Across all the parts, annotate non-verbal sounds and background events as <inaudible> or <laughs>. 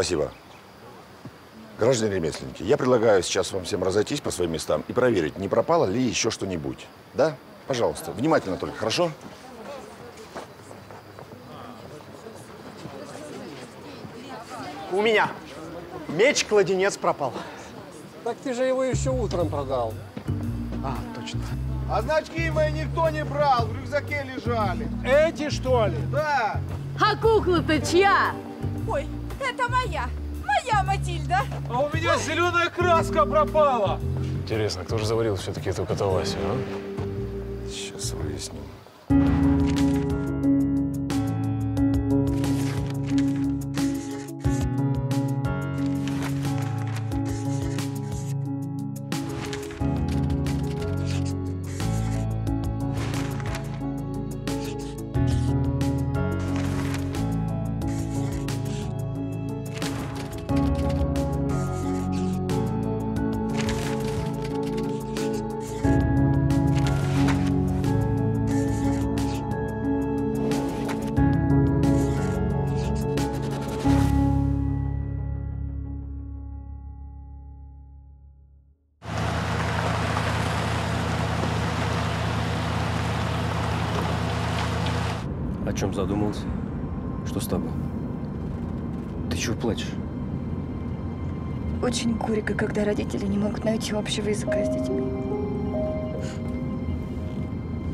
Спасибо. Граждане ремесленники, я предлагаю сейчас вам всем разойтись по своим местам и проверить, не пропало ли еще что-нибудь. Да? Пожалуйста, внимательно только, хорошо? У меня меч-кладенец пропал. Так ты же его еще утром продал. А, точно. А значки мои никто не брал, в рюкзаке лежали. Эти, что ли? Да. А кукла-то чья? Ой, это моя. Моя Матильда. А у меня зеленая краска пропала. Интересно, кто же заварил все-таки эту катавасию, а? Сейчас выясним. Чем задумался? Что с тобой? Ты чего плачешь? Очень горько, когда родители не могут найти общего языка с детьми.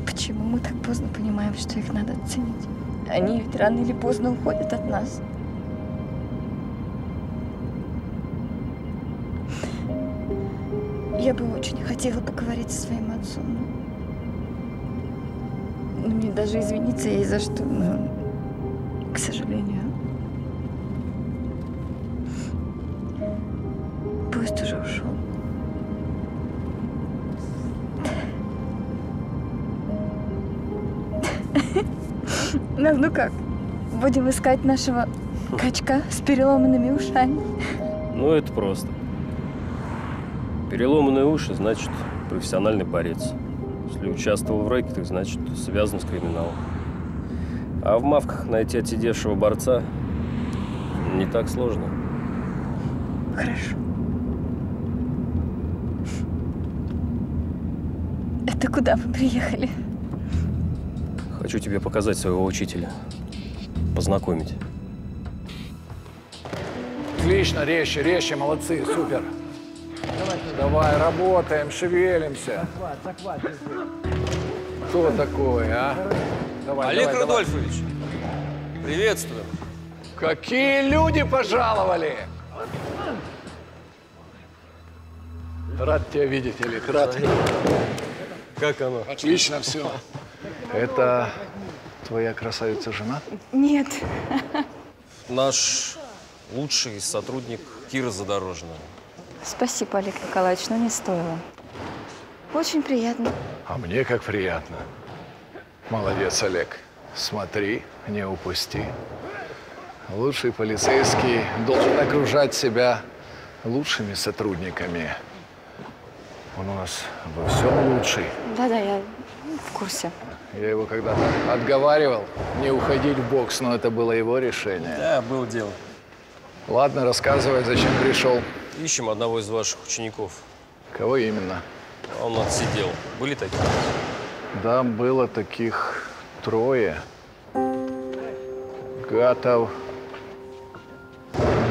Почему мы так поздно понимаем, что их надо ценить? Они ведь рано или поздно уходят от нас. Я бы очень хотела поговорить со своим отцом. но даже извиниться есть за что, но, к сожалению, поезд уже ушел. <laughs> Ну, ну как? Будем искать нашего качка с переломанными ушами. Ну, это просто. Переломанные уши, значит, профессиональный борец. Если участвовал в рэкетах, значит, связан с криминалом. А в мавках найти отсидевшего борца не так сложно. Хорошо. Это куда мы приехали? Хочу тебе показать своего учителя. Познакомить. Отлично, резче, резче, молодцы, супер. Давай, работаем, шевелимся. Кто такой, а? Давай, Олег давай, давай. Рудольфович, приветствую. Какие люди пожаловали! Рад тебя видеть, Олег, рад. Как оно? Отлично все. Это твоя красавица жена? Нет. Наш лучший сотрудник Кира Задорожная. Спасибо, Олег Николаевич, но не стоило. Очень приятно. А мне как приятно. Молодец, Олег. Смотри, не упусти. Лучший полицейский должен окружать себя лучшими сотрудниками. Он у нас во всем лучший. Да-да, я в курсе. Я его когда-то отговаривал не уходить в бокс, но это было его решение. Да, было дело. Ладно, рассказывай, зачем пришел. Ищем одного из ваших учеников. Кого именно? Он отсидел. Были такие? Да, было таких трое. Гатов,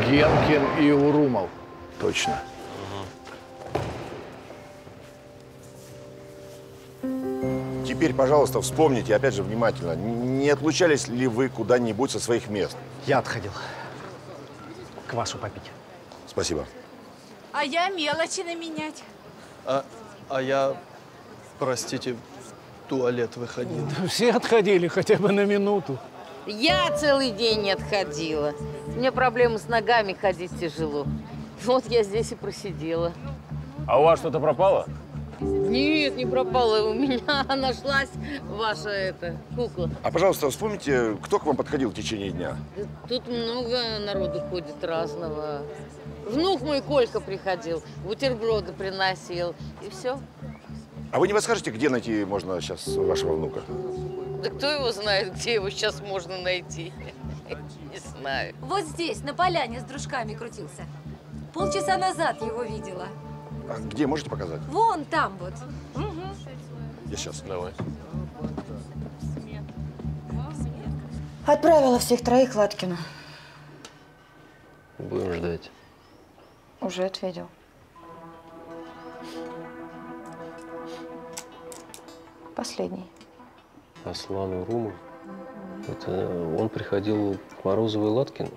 Генкин и Урумов. Точно. Теперь, пожалуйста, вспомните, опять же, внимательно, не отлучались ли вы куда-нибудь со своих мест? Я отходил. Квасу попить. Спасибо. А я мелочи наменять. А, а я, простите, в туалет выходил. Все отходили хотя бы на минуту. Я целый день не отходила. У меня проблемы с ногами, ходить тяжело. Вот я здесь и просидела. А у вас что-то пропало? Нет, не пропала. У меня <laughs> нашлась ваша эта кукла. А, пожалуйста, вспомните, кто к вам подходил в течение дня? Тут много народу ходит разного. Внук мой Колька приходил, бутерброды приносил. И все. А вы не подскажете, где найти можно сейчас вашего внука? Да кто его знает, где его сейчас можно найти? <laughs> Не знаю. Вот здесь, на поляне с дружками крутился. Полчаса назад его видела. А где, можете показать? Вон там вот. Я сейчас. Давай. Отправила всех троих Латкину. Будем ждать. Уже ответил. Последний. Аслан Урумов. Это он приходил к Морозовой Латкину?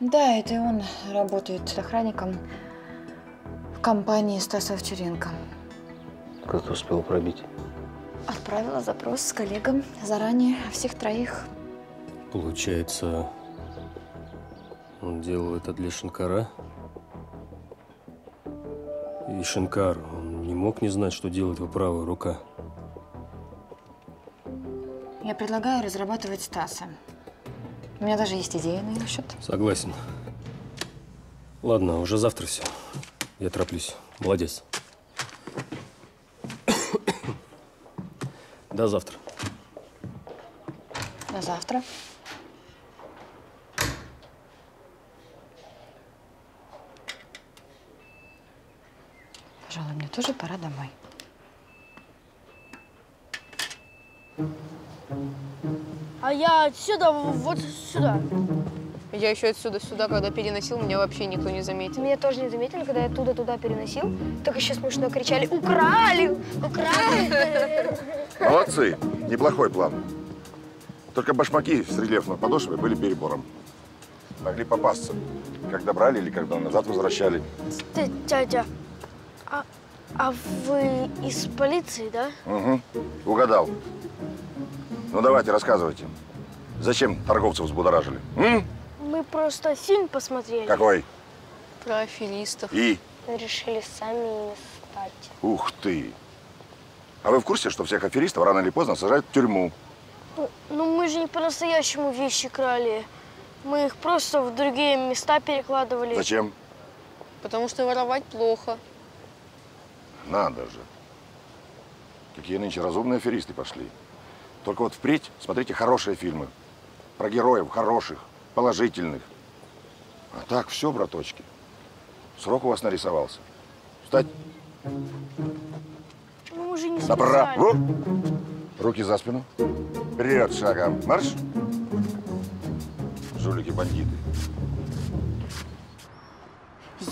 Да, это он работает охранником в компании Стаса Овчаренко. Как ты успел пробить? Отправила запрос с коллегам заранее всех троих. Получается, он делал это для Шинкара? И Шинкар, он не мог не знать, что делает его правая рука. Я предлагаю разрабатывать Стаса. У меня даже есть идея на его счет. Согласен. Ладно, уже завтра все. Я тороплюсь. Молодец. <coughs> До завтра. На завтра. Пожалуй, мне тоже пора домой. А я отсюда вот сюда. Я еще отсюда сюда, когда переносил, меня вообще никто не заметил. Меня тоже не заметили, когда я оттуда туда переносил. Только еще смешно кричали «Украли! Украли!» Молодцы. Неплохой план. Только башмаки с рельефной подошвой были перебором. Могли попасться, когда брали или когда назад возвращали. Дядя, а, а вы из полиции, да? Угу. Угадал. Ну, давайте, рассказывайте. Зачем торговцев взбудоражили? М? Мы просто фильм посмотрели. Какой? Про аферистов. И? Решили сами ими стать. Ух ты. А вы в курсе, что всех аферистов рано или поздно сажают в тюрьму? Ну, ну мы же не по-настоящему вещи крали. Мы их просто в другие места перекладывали. Зачем? Потому что воровать плохо. Надо же. Какие нынче разумные аферисты пошли. Только вот впредь смотрите хорошие фильмы. Про героев хороших, положительных. А так, все, браточки. Срок у вас нарисовался. Встать. Мы же не Направо. Руки за спину. Вперед шагом. Марш. Жулики-бандиты.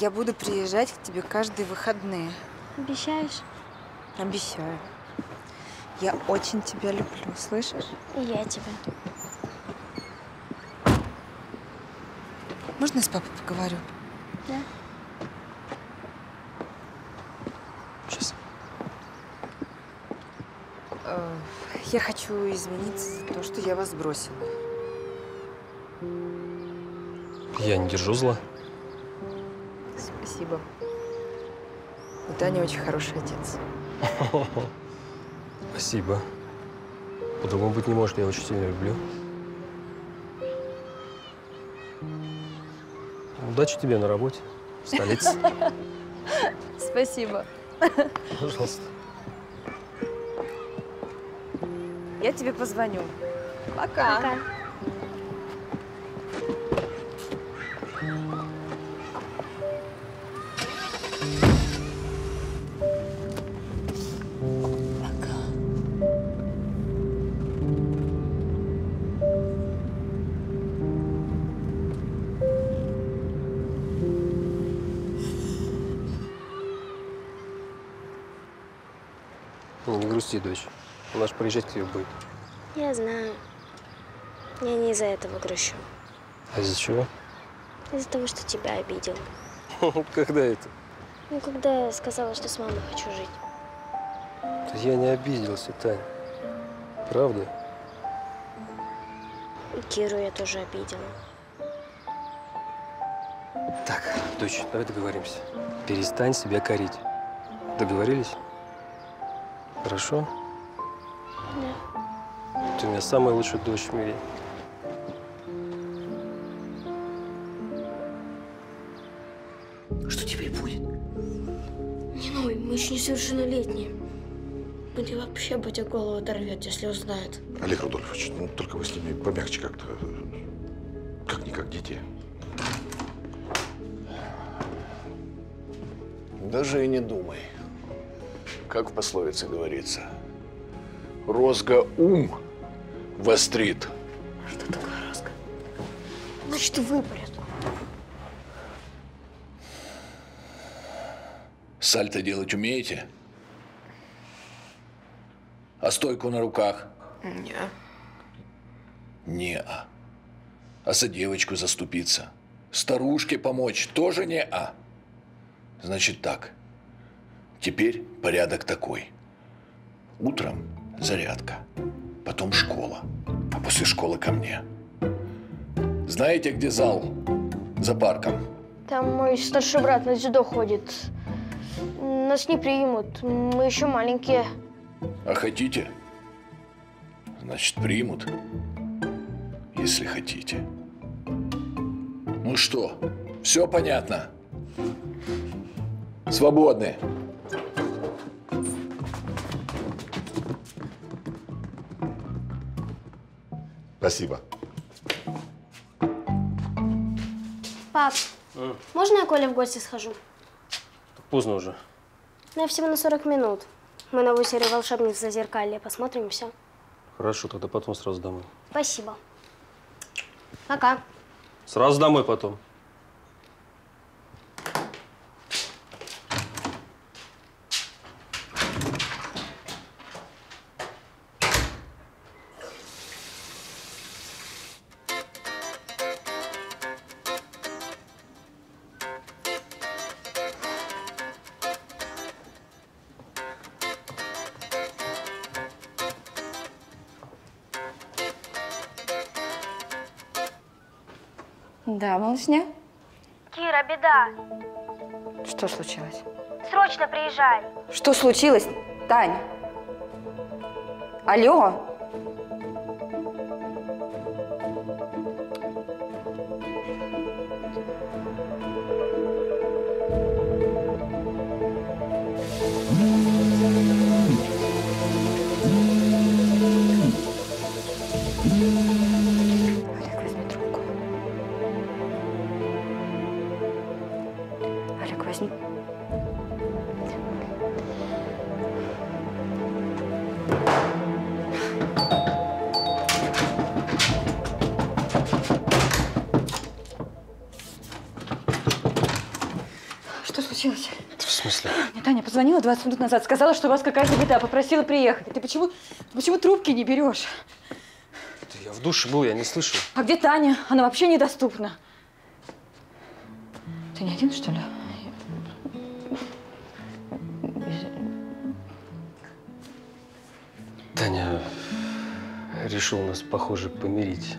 Я буду приезжать к тебе каждые выходные. Обещаешь? Обещаю. Я очень тебя люблю, слышишь? И я тебя. Можно я с папой поговорю? Да. Сейчас. Э, Я хочу извиниться за то, что я вас бросила. Я не держу зла. Спасибо. У Тани очень хороший отец. <laughs> Спасибо. По-другому быть не может, я очень сильно люблю. Удачи тебе на работе, в столице. <laughs> Спасибо. Пожалуйста. Я тебе позвоню. Пока. Пока. Грусти, дочь. У нас приезжать к тебе будет. Я знаю. Я не из-за этого грущу. А из-за чего? Из-за того, что тебя обидел. <laughs> Когда это? Ну, когда я сказала, что с мамой хочу жить. Да Я не обиделся, Тань. Правда? И Киру я тоже обидела. Так, дочь, давай договоримся. Перестань себя корить. Договорились? Хорошо? Да. Ты у меня самая лучшая дочь в мире. Что теперь будет? Не ной, мы еще несовершеннолетние. Мне вообще батя голову оторвет, если узнает. Олег Рудольфович, ну только вы с ними помягче как-то. Как-никак дети. Даже и не думай. Как в пословице говорится. Розга ум вострит. Что такое розга? Значит, выпарят. Сальто делать умеете? А стойку на руках? Не. Не-а. А за девочку заступиться? Старушке помочь тоже не-а. Значит так. Теперь порядок такой. Утром зарядка, потом школа, а после школы ко мне. Знаете, где зал? За парком. Там мой старший брат на дзюдо ходит. Нас не примут, мы еще маленькие. А хотите? Значит, примут. Если хотите. Ну что, все понятно? Свободны. Спасибо. Пап, можно я к Коле в гости схожу? Поздно уже. Ну, я всего на 40 минут. Мы новую серию «Волшебниц Зазеркалья» посмотрим и все. Хорошо, тогда потом сразу домой. Спасибо. Пока. Сразу домой потом. Что случилось? Срочно приезжай. Что случилось, Тань? Алло? Случилось? В смысле? Мне Таня позвонила 20 минут назад, сказала, что у вас какая-то беда, попросила приехать. Ты почему, почему трубки не берешь? Да я в душе был, я не слышал. А где Таня? Она вообще недоступна. Ты не один, что ли? Таня решил нас, похоже, помирить.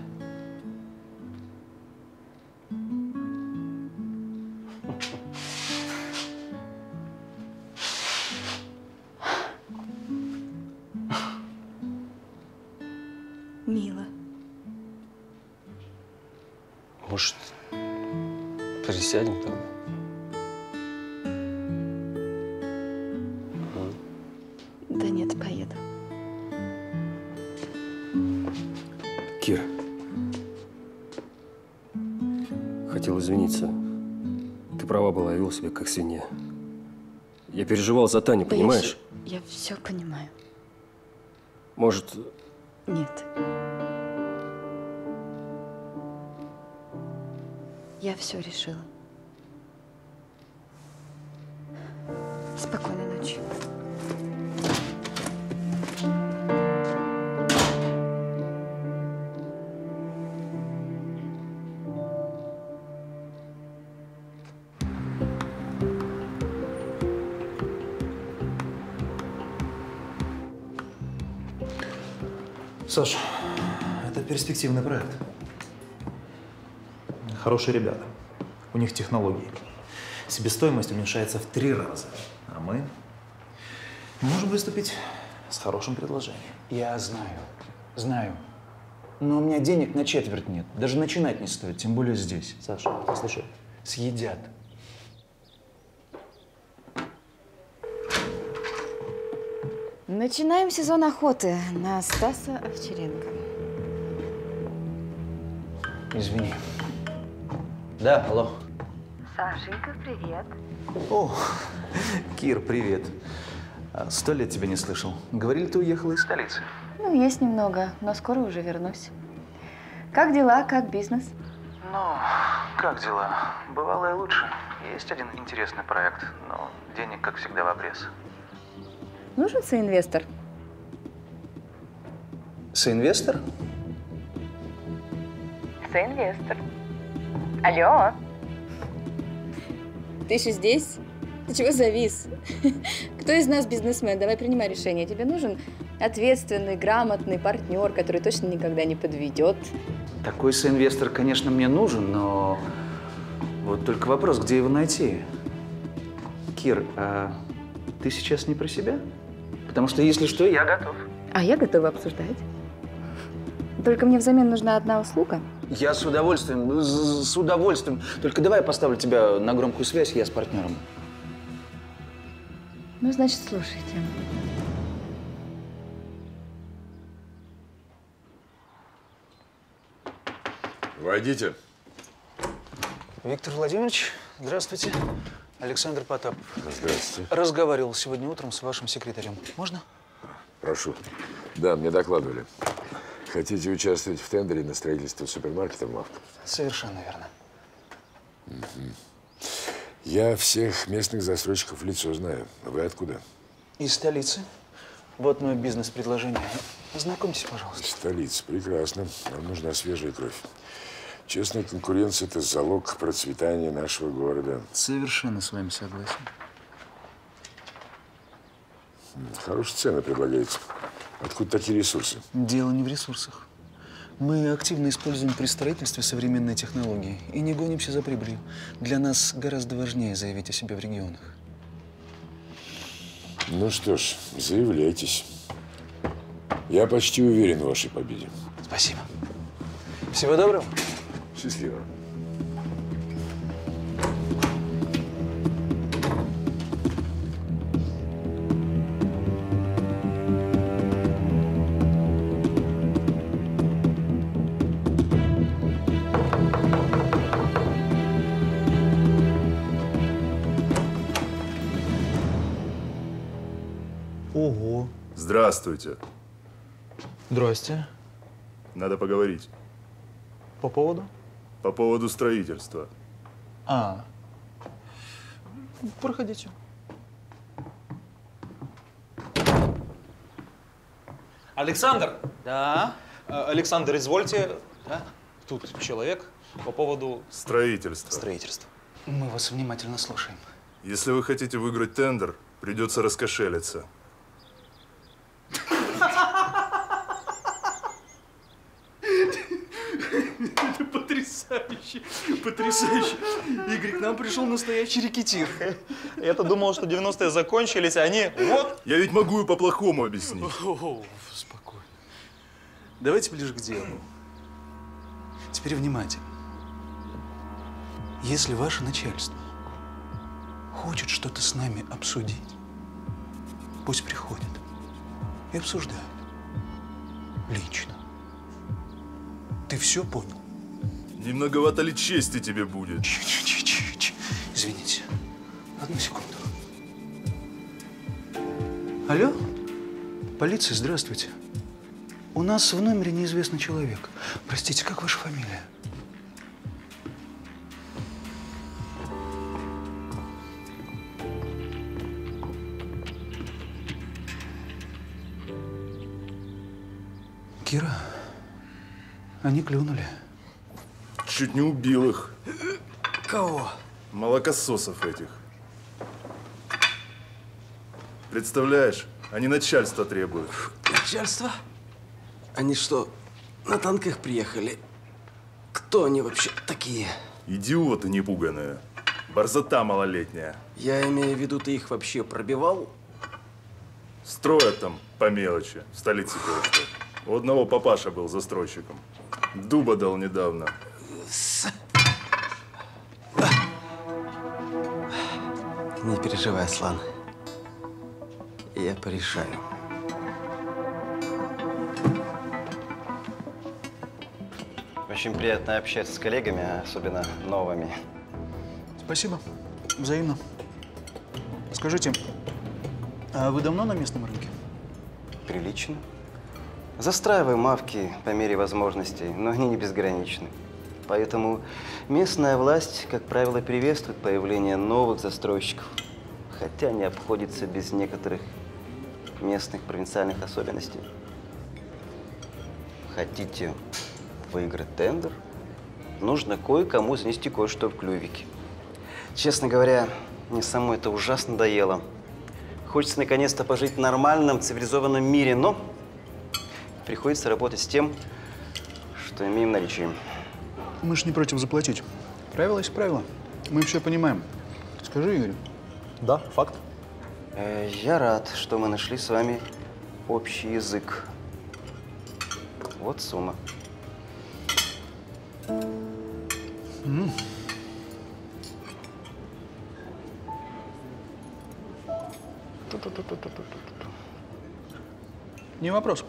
Как свинья. Я переживал за Таню, Да я понимаешь? всё- Я все понимаю. Может, Нет. Я все решила. Саш, это перспективный проект. Хорошие ребята. У них технологии. Себестоимость уменьшается в три раза. А мы можем выступить с хорошим предложением. Я знаю, знаю. Но у меня денег на четверть нет. Даже начинать не стоит, тем более здесь. Саша, послушай. Съедят. Начинаем сезон охоты на Стаса Овчаренко. Извини. Да, алло. Сашенька, привет. О, Кир, привет. А, Сто лет тебя не слышал. Говорили, ты уехала из столицы. Ну, есть немного, но скоро уже вернусь. Как дела, как бизнес? Ну, как дела? Бывало и лучше. Есть один интересный проект, но денег, как всегда, в обрез. Нужен соинвестор? Соинвестор? Соинвестор. Алло. Ты еще здесь? Ты чего завис? <laughs> Кто из нас бизнесмен? Давай принимай решение. Тебе нужен ответственный, грамотный партнер, который точно никогда не подведет. Такой соинвестор, конечно, мне нужен, но вот только вопрос, где его найти? Кир, а ты сейчас не про себя? Потому что, если что, я готов. А я готова обсуждать. Только мне взамен нужна одна услуга. Я с удовольствием, с с удовольствием. Только давай я поставлю тебя на громкую связь, я с партнером. Ну, значит, слушайте. Войдите. Виктор Владимирович, здравствуйте. Александр Потапов. Здравствуйте. Разговаривал сегодня утром с вашим секретарем. Можно? Прошу. Да, мне докладывали. Хотите участвовать в тендере на строительство супермаркета в Мавках? Совершенно верно. Я всех местных застройщиков лицо знаю. Вы откуда? Из столицы. Вот мое бизнес-предложение. Знакомьтесь, пожалуйста. Столица. Прекрасно. Нам нужна свежая кровь. Честная конкуренция – это залог процветания нашего города. Совершенно с вами согласен. М, Хорошие цены предлагаете. Откуда такие ресурсы? Дело не в ресурсах. Мы активно используем при строительстве современные технологии и не гонимся за прибылью. Для нас гораздо важнее заявить о себе в регионах. Ну что ж, заявляйтесь. Я почти уверен в вашей победе. Спасибо. Всего доброго. Счастливо. Ого. Здравствуйте. Здрасте. Надо поговорить. По поводу? По поводу строительства. А. Проходите. Александр! Да? Александр, извольте. Да? Тут человек по поводу Строительство. строительства. Мы вас внимательно слушаем. Если вы хотите выиграть тендер, придется раскошелиться. Это потрясающе, потрясающе. Игорь, к нам пришел настоящий рекетир. Я-то думал, что 90-е закончились, а они вот. Я ведь могу и по-плохому объяснить. О, спокойно. Давайте ближе к делу. Теперь внимательно. Если ваше начальство хочет что-то с нами обсудить, пусть приходит и обсуждают. Лично. Ты все понял? Не многовато ли чести тебе будет? Ч-ч-ч-ч. Извините. Одну секунду. Алло? Полиция, здравствуйте. У нас в номере неизвестный человек. Простите, как ваша фамилия? Кира, они клюнули. Чуть не убил их. Кого? Молокососов этих. Представляешь, они начальство требуют. Начальство? Они что, на танках приехали? Кто они вообще такие? Идиоты непуганые. Борзота малолетняя. Я имею в виду, ты их вообще пробивал? Строят там по мелочи, в столице кое-что. У одного папаша был застройщиком. Дуба дал недавно. Не переживай, Аслан. Я порешаю. Очень приятно общаться с коллегами, особенно новыми. Спасибо. Взаимно. Скажите, а вы давно на местном рынке? Прилично. Застраиваю мавки по мере возможностей, но они не безграничны. Поэтому местная власть, как правило, приветствует появление новых застройщиков, хотя не обходится без некоторых местных провинциальных особенностей. Хотите выиграть тендер? Нужно кое-кому занести кое-что в клювике. Честно говоря, мне самой это ужасно надоело. Хочется наконец-то пожить в нормальном, цивилизованном мире, но приходится работать с тем, что имеем в наличии. Мы же не против заплатить. Правило есть правило. Мы все понимаем. Скажи, Игорь. Да, факт. Э, Я рад, что мы нашли с вами общий язык. Вот сумма. М. Ту-ту-ту-ту-ту-ту-ту. Не вопрос.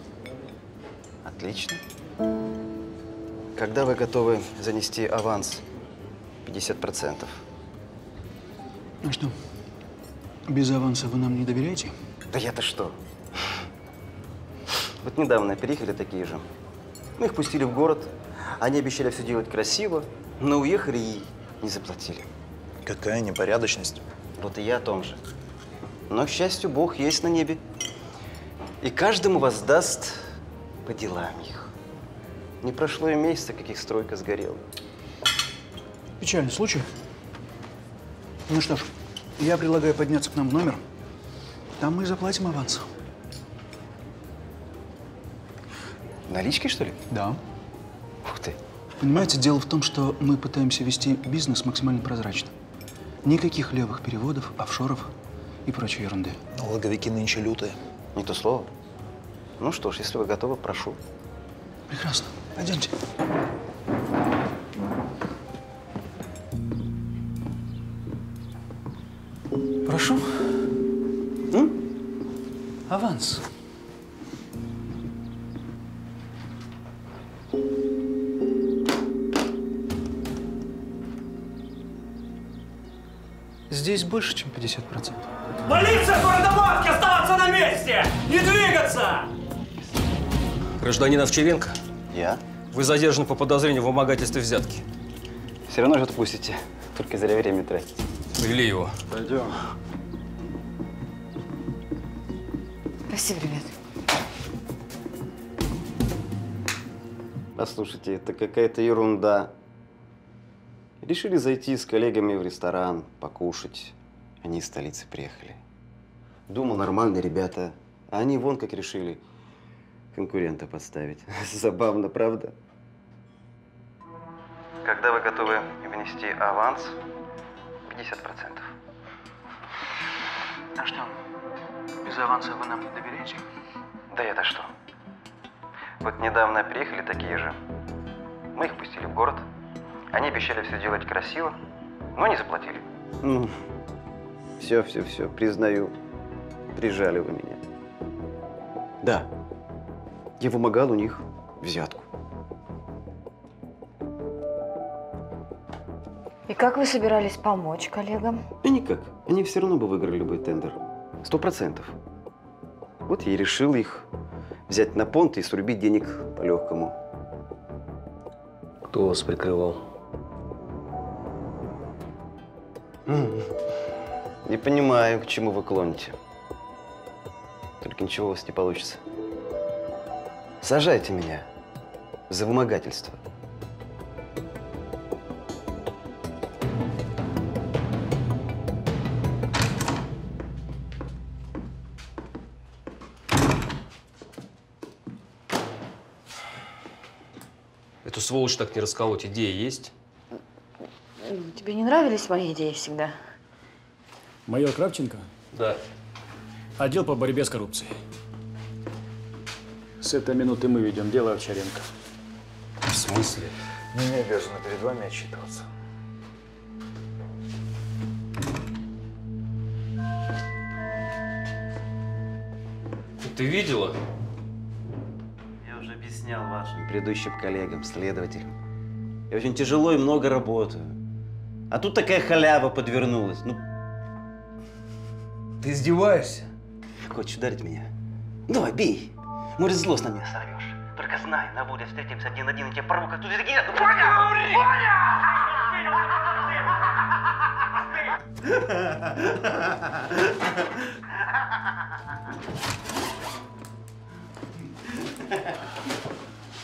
Отлично. Когда вы готовы занести аванс 50%? Ну что, без аванса вы нам не доверяете? Да я-то что? Вот недавно переехали такие же. Мы их пустили в город. Они обещали все делать красиво, но уехали и не заплатили. Какая непорядочность. Вот и я о том же. Но, к счастью, Бог есть на небе. И каждому воздаст по делам их. Не прошло и месяца, как их стройка сгорела. Печальный случай. Ну что ж, я предлагаю подняться к нам в номер. Там мы и заплатим аванс. Наличкой, что ли? Да. Ух ты. Понимаете, дело в том, что мы пытаемся вести бизнес максимально прозрачно. Никаких левых переводов, офшоров и прочей ерунды. Налоговики нынче лютые. Не то слово. Ну что ж, если вы готовы, прошу. Прекрасно. Пойдемте. Прошу. Аванс. Здесь больше, чем 50%. Полиция города! Оставаться на месте! Не двигаться! Гражданин Овчаренко, Я? вы задержаны по подозрению в вымогательстве взятки. Все равно же отпустите. Только зря время тратите. Вели его. Пойдем. Спасибо, ребят. Послушайте, это какая-то ерунда. Решили зайти с коллегами в ресторан, покушать. Они из столицы приехали. Думал, нормальные ребята. А они вон как решили конкурента подставить. <laughs> Забавно, правда? Когда вы готовы внести аванс, 50%. А что, без аванса вы нам не доверяете? Да это что? Вот недавно приехали такие же. Мы их пустили в город. Они обещали все делать красиво, но не заплатили. Ну, все, все, все, признаю. Прижали вы меня. Да. Я вымогал у них взятку. И как вы собирались помочь коллегам? И никак. Они все равно бы выиграли любой тендер. Сто процентов. Вот я и решил их взять на понт и срубить денег по-легкому. Кто вас прикрывал? Не понимаю, к чему вы клоните. Только ничего у вас не получится. Сажайте меня за вымогательство. Эту сволочь так не расколоть. Идея есть? Ну, Тебе не нравились мои идеи всегда? Майор Кравченко? Да. Отдел по борьбе с коррупцией. С этой минуты мы ведем дело Овчаренко. В смысле? Мы не обязаны перед вами отчитываться. Ты видела? Я уже объяснял вашим предыдущим коллегам, следователям. Я очень тяжело и много работаю. А тут такая халява подвернулась. Ну, Ты издеваешься? хочешь ударить меня? Давай, бей. Может, злость на меня сорвешь. Только знай, на воле встретимся один на один, и тебя порву, как тут и такие.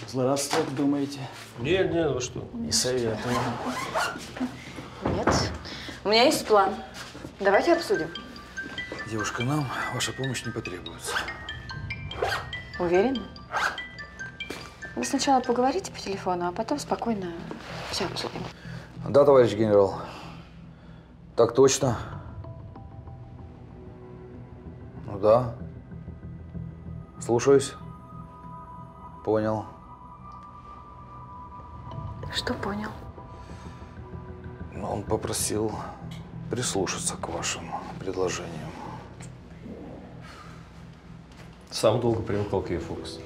Злорадствовать думаете? Нет, нет, вы что? Не советую. Нет. У меня есть план. Давайте обсудим. Девушка, нам ваша помощь не потребуется. Уверены? Вы сначала поговорите по телефону, а потом спокойно все обсудим. Да, товарищ генерал. Так точно. Ну да. Слушаюсь. Понял. Что понял? Он попросил прислушаться к вашим предложениям. Сам долго привыкал к ей фокус.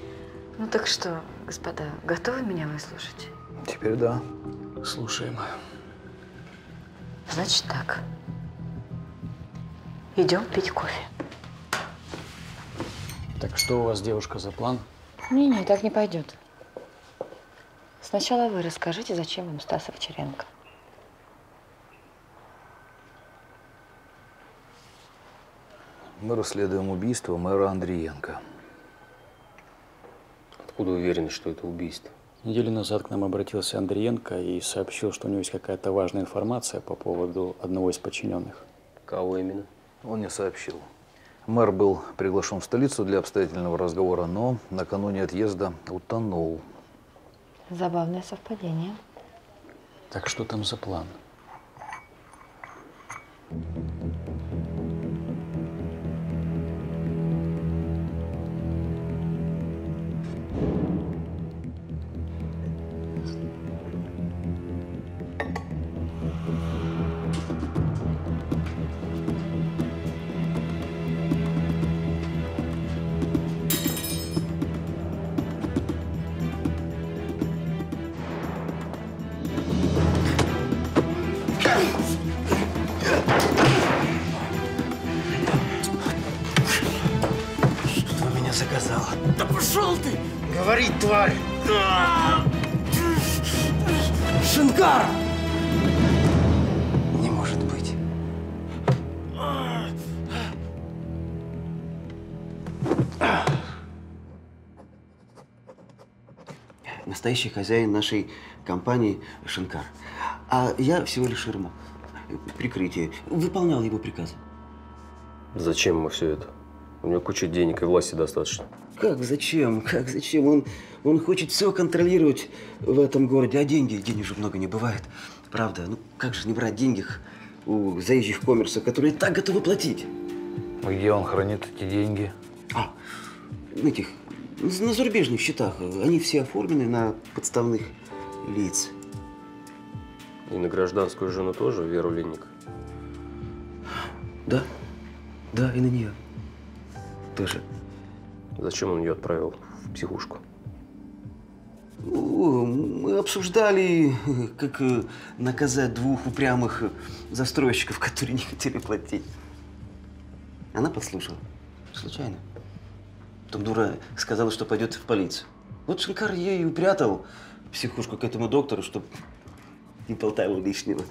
Ну так что, господа, готовы меня выслушать? Теперь да. Слушаем. Значит так. Идем пить кофе. Так что у вас, девушка, за план? Не-не, так не пойдет. Сначала вы расскажите, зачем вам Стас Овчаренко. Мы расследуем убийство мэра Андриенко. Откуда уверенность, что это убийство? Неделю назад к нам обратился Андриенко и сообщил, что у него есть какая-то важная информация по поводу одного из подчиненных. Кого именно? Он не сообщил. Мэр был приглашен в столицу для обстоятельного разговора, но накануне отъезда утонул. Забавное совпадение. Так что там за план? Настоящий хозяин нашей компании Шинкар. А я всего лишь ширма. Прикрытие. Выполнял его приказы. Зачем ему все это? У него куча денег и власти достаточно. Как зачем? Как зачем? Он, он хочет все контролировать в этом городе, а деньги, денег же много не бывает. Правда, ну как же не брать деньги у заезжих коммерсов, которые так готовы платить? Где он хранит эти деньги? На этих, на зарубежных счетах. Они все оформлены на подставных лиц. И на гражданскую жену тоже, Веру Линник. Да, да, и на нее тоже. Зачем он ее отправил в психушку? Мы обсуждали, как э, наказать двух упрямых застройщиков, которые не хотели платить. Она подслушала. Случайно. Потом дура сказала, что пойдет в полицию. Вот Шинкар ее и упрятал в психушку к этому доктору, чтобы не болтал лишнего.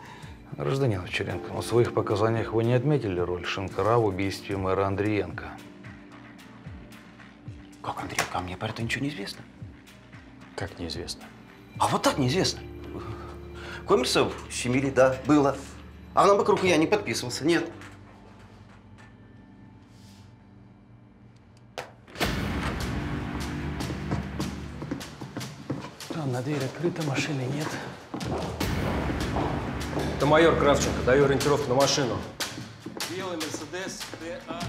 Гражданин Овчаренко, в своих показаниях вы не отметили роль Шинкара в убийстве мэра Андриенко. Как, Андрей, а мне про это ничего не известно. Как неизвестно? А вот так неизвестно. Коммерсов щемили, да, было. А на вокруг я не подписывался, нет. Странно, дверь открыта, машины нет. Это майор Кравченко. Даю ориентировку на машину. Белый Мерседес ТА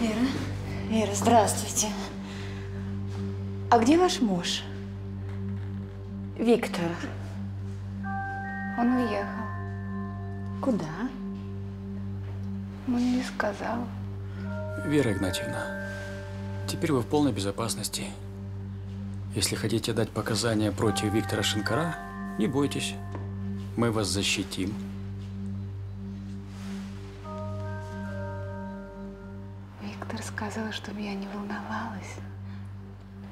4045 Вера, Вера, здравствуйте. А где ваш муж? Виктор. Он уехал. Куда? Он не сказал. Вера Игнатьевна, теперь вы в полной безопасности. Если хотите дать показания против Виктора Шинкара, не бойтесь. Мы вас защитим. Виктор сказал, чтобы я не волновалась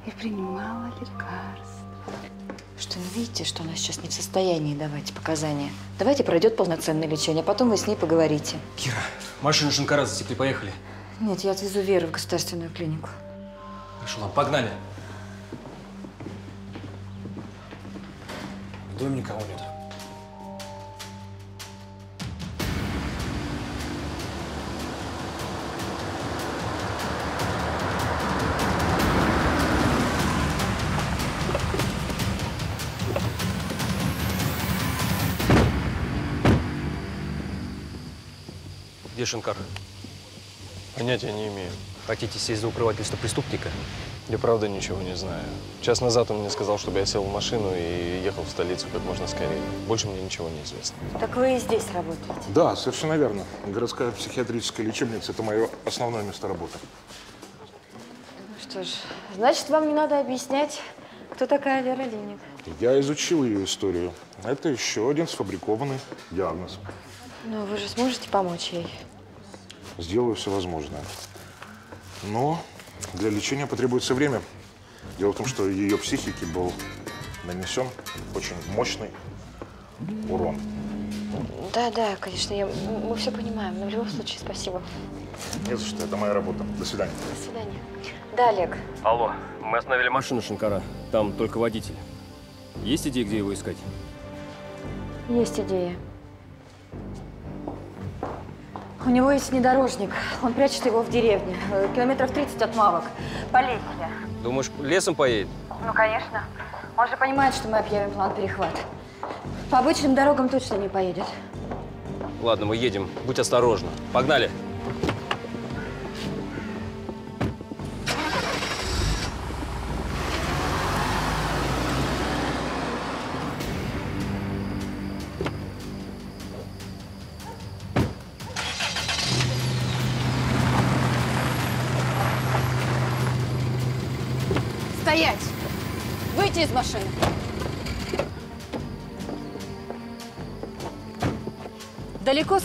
и принимала лекарства. Что, не видите, что она сейчас не в состоянии давать показания? Давайте пройдет полноценное лечение, а потом вы с ней поговорите. Кира, машину Шинкара засекли, поехали. Нет, я отвезу Веру в государственную клинику. Хорошо, ладно, погнали. В доме никого нет. Где Шинкар? Понятия не имею. Хотите сесть за укрывательство преступника? Я правда ничего не знаю. Час назад он мне сказал, чтобы я сел в машину и ехал в столицу как можно скорее. Больше мне ничего не известно. Так вы и здесь работаете? Да, совершенно верно. Городская психиатрическая лечебница – это мое основное место работы. Ну что ж, значит, вам не надо объяснять, кто такая Вера Денег. Я изучил ее историю. Это еще один сфабрикованный диагноз. Ну, вы же сможете помочь ей? Сделаю все возможное. Но для лечения потребуется время. Дело в том, что ее психике был нанесен очень мощный урон. Да, да, конечно, я, мы все понимаем, но в любом случае спасибо. Не за что, это моя работа. До свидания. До свидания. Да, Олег. Алло, мы остановили машину Шинкара. Там только водитель. Есть идеи, где его искать? Есть идея. У него есть внедорожник. Он прячет его в деревне. э, Километров 30 от Мавок. Полесье. Думаешь, лесом поедет? Ну, конечно. Он же понимает, что мы объявим план перехват. По обычным дорогам точно не поедет. Ладно, мы едем. Будь осторожна. Погнали.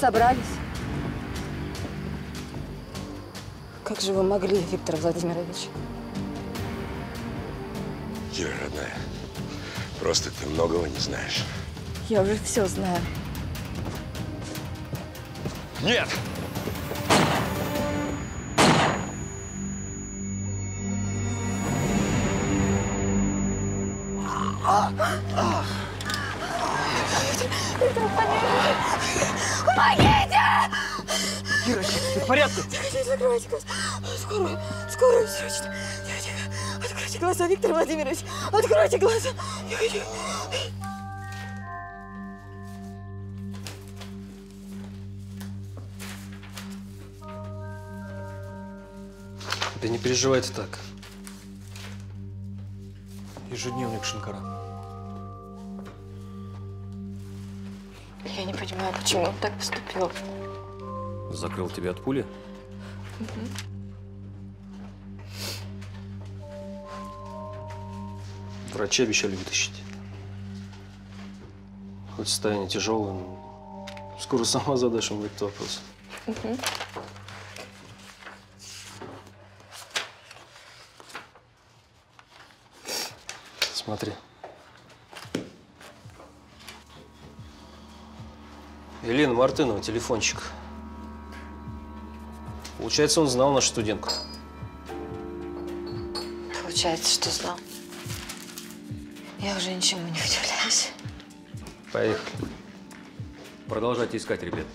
Собрались? Как же вы могли, Виктор Владимирович? Кира, родная, просто ты многого не знаешь. Я уже все знаю. Нет! Виктор Владимирович! Помогите! Кирочка, ты в порядке? Тихо, закрывайте глаза. Скорую, скорую, срочно. Тихо, тихо. Откройте глаза, Виктор Владимирович. Откройте глаза. Тихо, тихо. Да не переживай ты так. Ежедневник Шинкара. Я не понимаю, почему он так поступил. Закрыл тебя от пули? Врачи обещали вытащить. Хоть состояние тяжелое, но скоро сама задашь им этот вопрос. Смотри. Елена Мартынова, телефончик. Получается, он знал нашу студентку. Получается, что знал. Я уже ничему не удивляюсь. Поехали. Продолжайте искать, ребят.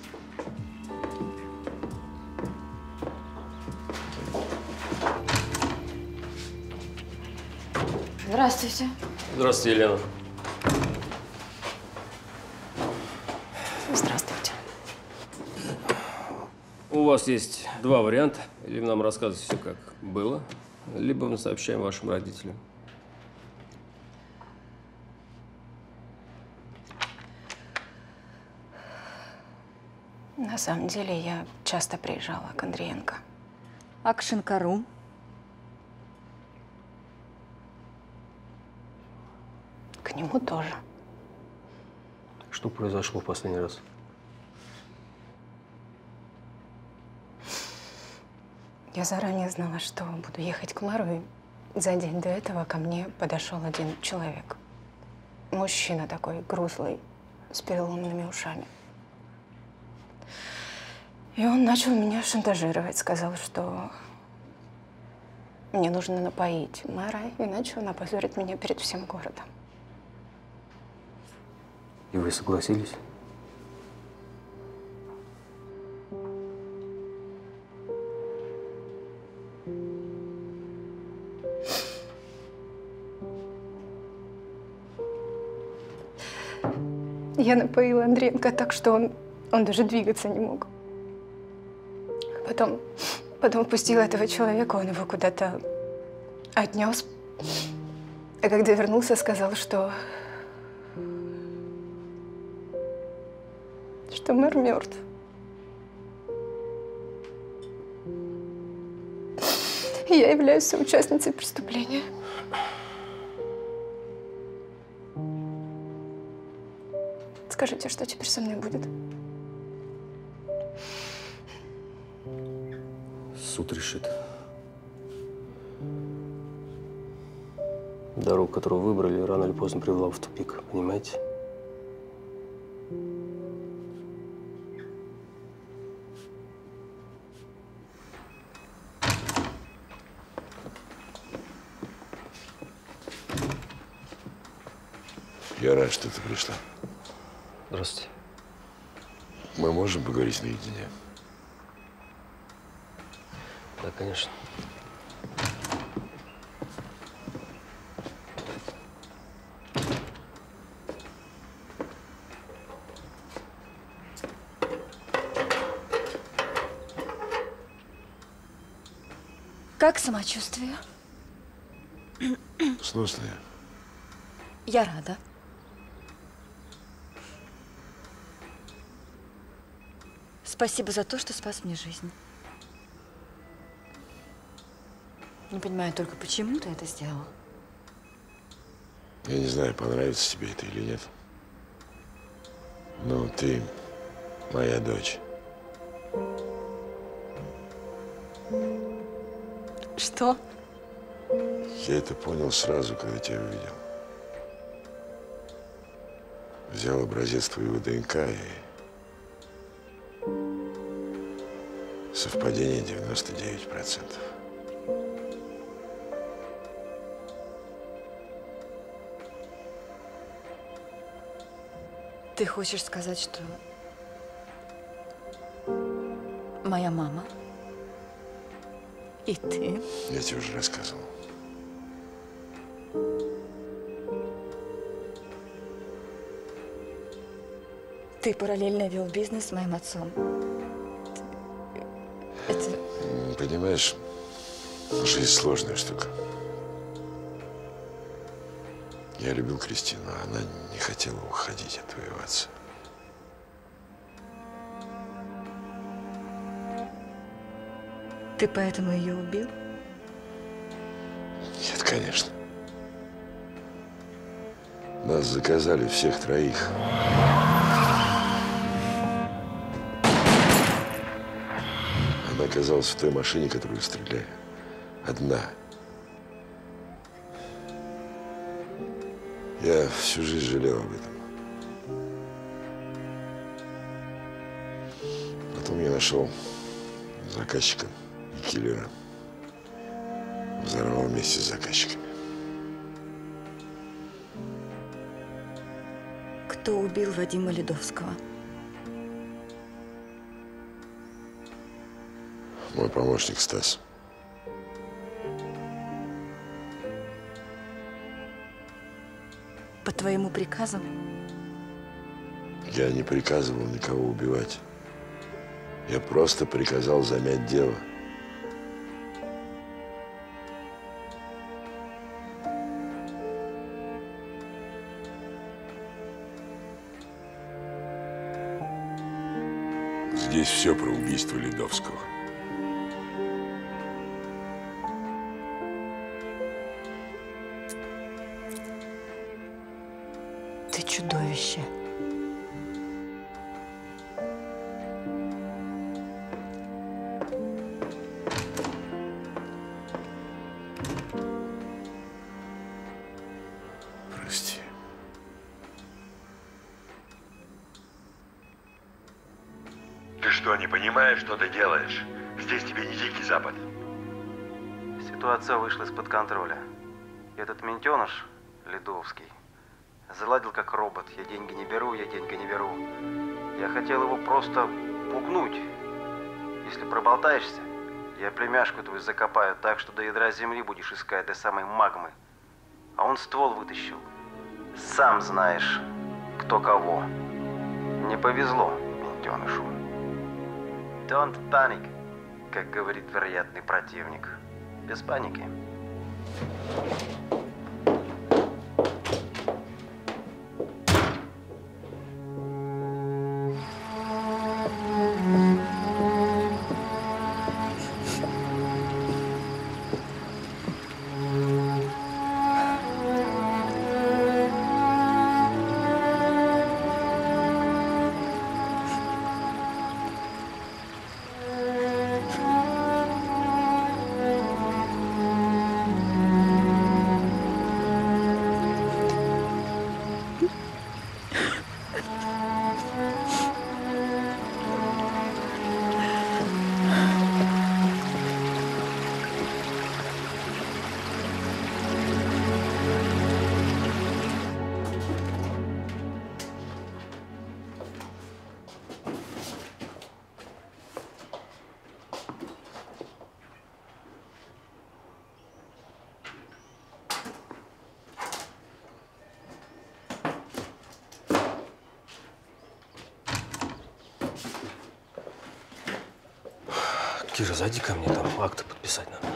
Здравствуйте. Здравствуйте, Елена. Здравствуйте. У вас есть два варианта. Или нам рассказываете все, как было, либо мы сообщаем вашим родителям. На самом деле, я часто приезжала к Андриенко. А к Шинкару? нему тоже. Что произошло в последний раз? Я заранее знала, что буду ехать к мэру, и за день до этого ко мне подошел один человек. Мужчина такой, грузлый, с переломанными ушами. И он начал меня шантажировать, сказал, что мне нужно напоить мэра, иначе он опозорит меня перед всем городом. И вы согласились? Я напоила Андреенко так, что он, он даже двигаться не мог. Потом, потом впустила этого человека, он его куда-то отнес. А когда вернулся, сказал, что... что мэр мертв. Я являюсь соучастницей преступления. Скажите, что теперь со мной будет? Суд решит. Дорогу, которую выбрали, рано или поздно привела в тупик, понимаете? Я рад, что ты пришла. Здравствуйте. Мы можем поговорить наедине? Да, конечно. Как самочувствие? Сносная. Я рада. Спасибо за то, что спас мне жизнь. Не понимаю только, почему ты это сделал? Я не знаю, понравится тебе это или нет. Но ты моя дочь. Что? Я это понял сразу, когда тебя увидел. Взял образец твоего ДНК и... Совпадение 99%. Ты хочешь сказать, что моя мама и ты Я тебе уже рассказывал. Ты параллельно вел бизнес с моим отцом. М, Понимаешь, жизнь сложная штука. Я любил Кристину, а она не хотела уходить от твоего отца. ты поэтому ее убил? Нет, конечно. Нас заказали всех троих. Оказалась в той машине, которую стреляли. Одна. Я всю жизнь жалел об этом. Потом я нашел заказчика и киллера. Взорвал вместе с заказчиками. Кто убил Вадима Ледовского? Мой помощник Стас. По твоему приказу? Я не приказывал никого убивать. Я просто приказал замять дело. Здесь все про убийство Ледовского. Делаешь? Здесь тебе не Дикий Запад. Ситуация вышла из-под контроля. Этот ментеныш, Ледовский, заладил как робот. Я деньги не беру, я деньги не беру. Я хотел его просто пугнуть. Если проболтаешься, я племяшку твою закопаю так, что до ядра земли будешь искать до самой магмы. А он ствол вытащил. Сам знаешь, кто кого. Не повезло ментенышу. Don't panic, как говорит вероятный противник. Без паники. Кира, зайди ко мне, там акты подписать надо.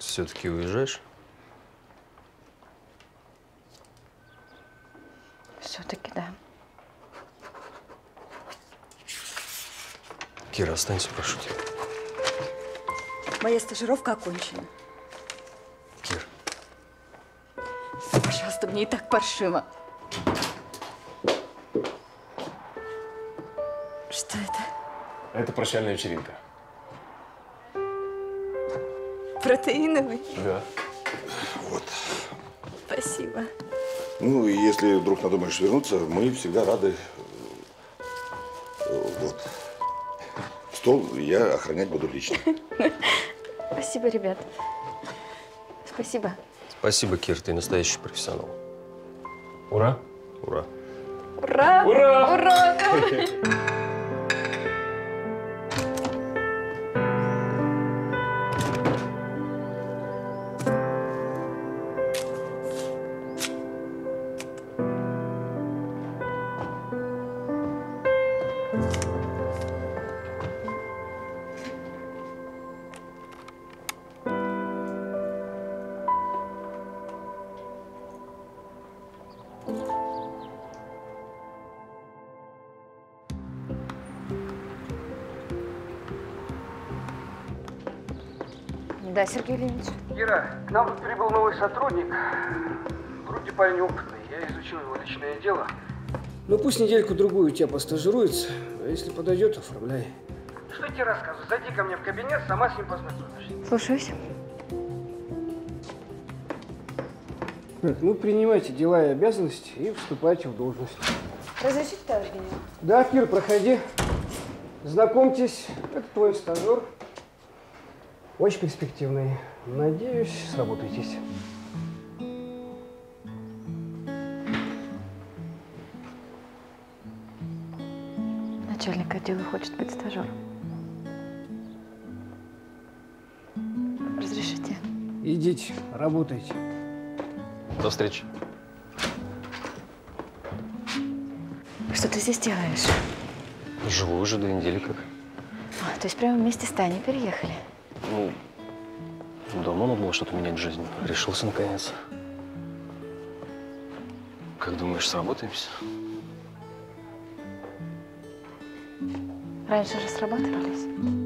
Все-таки уезжаешь? Все-таки да. Кира, останься, прошу тебя. Моя стажировка окончена. Кир. Пожалуйста, мне и так паршиво. Что это? Это прощальная вечеринка. Протеиновый? Да. Спасибо. Ну, и если вдруг надумаешь вернуться, мы всегда рады. Вот. Стол я охранять буду лично. <laughs> Спасибо, ребят. Спасибо. Спасибо, Кир, ты настоящий профессионал. Ура? Ура. Ура! Ура! Ура! <laughs> Да, Сергей Леонидович. Ира, к нам тут прибыл новый сотрудник. Вроде парень опытный. Я изучил его личное дело. Ну пусть недельку-другую тебя постажируется, а если подойдет, оформляй. Что тебе рассказывать? Зайди ко мне в кабинет, сама с ним познакомишься. Слушаюсь. Так, ну принимайте дела и обязанности и вступайте в должность. Разрешите, товарищ генерал? Да, Кир, проходи. Знакомьтесь, это твой стажер. Очень перспективный. Надеюсь, сработаетесь. Начальник отдела хочет быть стажером. Разрешите? Идите, работайте. До встречи. Что ты здесь делаешь? Живу уже две недели как. А, то есть прямо вместе с Таней переехали? Ну, давно надо было что-то менять в жизни. Решился наконец. Как думаешь, сработаемся? Раньше же срабатывались.